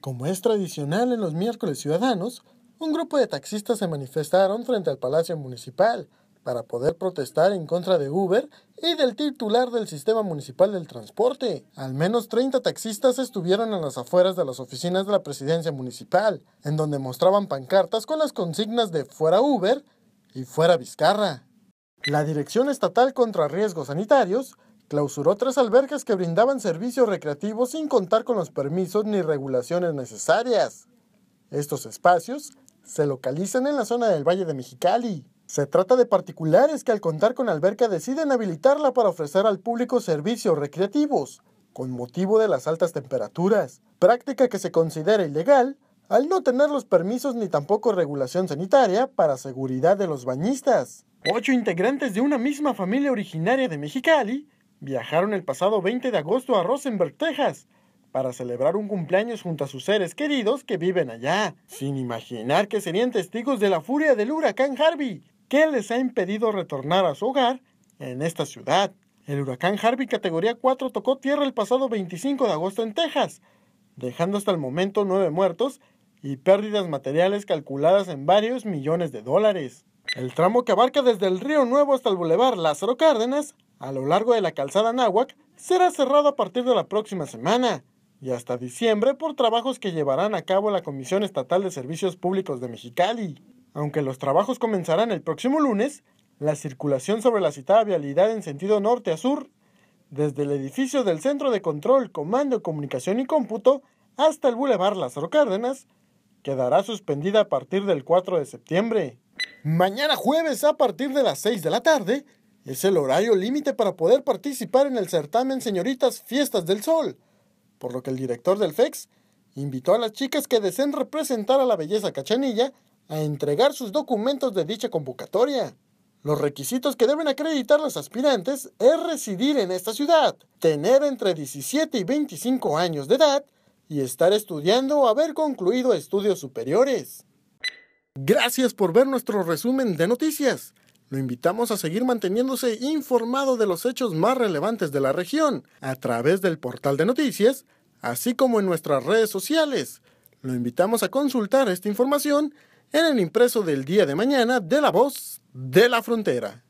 Como es tradicional en los miércoles ciudadanos, un grupo de taxistas se manifestaron frente al Palacio Municipal para poder protestar en contra de Uber y del titular del Sistema Municipal del Transporte. Al menos 30 taxistas estuvieron en las afueras de las oficinas de la presidencia municipal, en donde mostraban pancartas con las consignas de fuera Uber y fuera Vizcarra. La Dirección Estatal contra Riesgos Sanitarios clausuró tres albergues que brindaban servicios recreativos sin contar con los permisos ni regulaciones necesarias. Estos espacios se localizan en la zona del Valle de Mexicali. Se trata de particulares que al contar con alberca deciden habilitarla para ofrecer al público servicios recreativos, con motivo de las altas temperaturas, práctica que se considera ilegal al no tener los permisos ni tampoco regulación sanitaria para seguridad de los bañistas. Ocho integrantes de una misma familia originaria de Mexicali viajaron el pasado 20 de agosto a Rosenberg, Texas, para celebrar un cumpleaños junto a sus seres queridos que viven allá, sin imaginar que serían testigos de la furia del huracán Harvey, que les ha impedido retornar a su hogar en esta ciudad. El huracán Harvey categoría 4 tocó tierra el pasado 25 de agosto en Texas, dejando hasta el momento nueve muertos y pérdidas materiales calculadas en varios millones de dólares. El tramo que abarca desde el Río Nuevo hasta el Boulevard Lázaro Cárdenas, a lo largo de la calzada Náhuac, será cerrado a partir de la próxima semana y hasta diciembre por trabajos que llevarán a cabo la Comisión Estatal de Servicios Públicos de Mexicali. Aunque los trabajos comenzarán el próximo lunes, la circulación sobre la citada vialidad en sentido norte a sur, desde el edificio del Centro de Control, Comando, Comunicación y Cómputo hasta el Boulevard Lázaro Cárdenas, quedará suspendida a partir del 4 de septiembre. Mañana jueves a partir de las 6 de la tarde es el horario límite para poder participar en el certamen Señoritas Fiestas del Sol por lo que el director del FEX invitó a las chicas que deseen representar a la belleza cachanilla a entregar sus documentos de dicha convocatoria. Los requisitos que deben acreditar los aspirantes es residir en esta ciudad, tener entre 17 y 25 años de edad y estar estudiando o haber concluido estudios superiores. Gracias por ver nuestro resumen de noticias. Lo invitamos a seguir manteniéndose informado de los hechos más relevantes de la región a través del portal de noticias, así como en nuestras redes sociales. Lo invitamos a consultar esta información en el impreso del día de mañana de La Voz de la Frontera.